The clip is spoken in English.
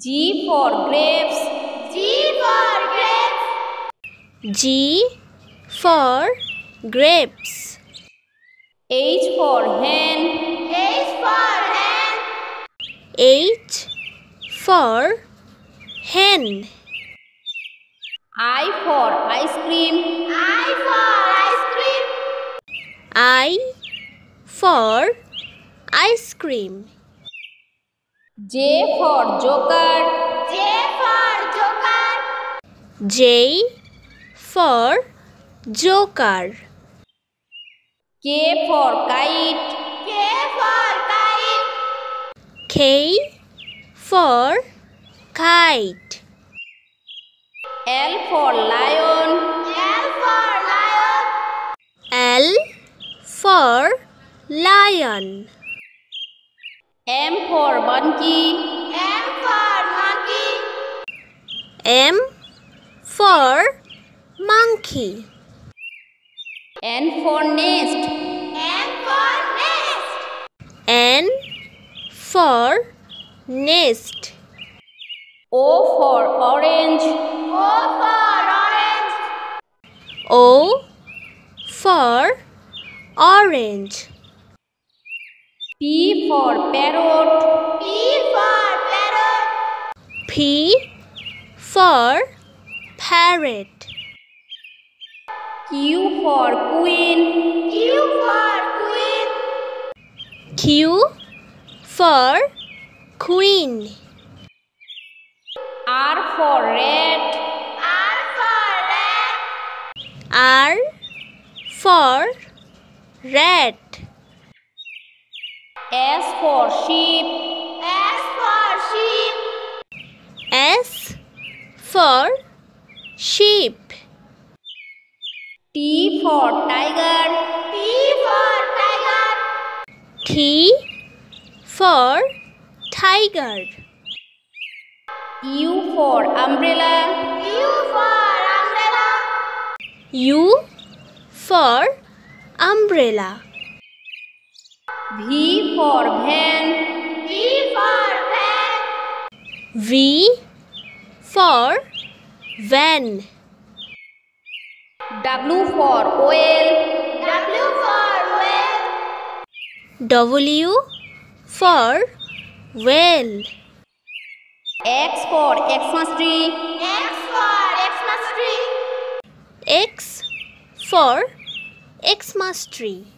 G for grapes. G for grapes. G for grapes. H for hen. H for hen. H for hen. I for ice cream. I for ice cream. I for ice cream. J for joker. J for joker. J for joker. K for kite. K for kite. K for kite. L for lion. L for lion. L for lion. M for monkey. M for monkey. M for monkey. N for nest. N for nest. N for nest. O for orange. O for orange. O for orange. P for parrot. P for parrot. P for parrot. Q for queen. Q for queen. Q for queen. R for red. R for red. R for rat. S for sheep. S for sheep. S for sheep. T for tiger. T for tiger. T for tiger. U for umbrella. U for umbrella. U for umbrella. V for van. V for van. V for van. W for whale. W for whale. W for whale. X for Xmas tree. X for Xmas tree. X for Xmas tree.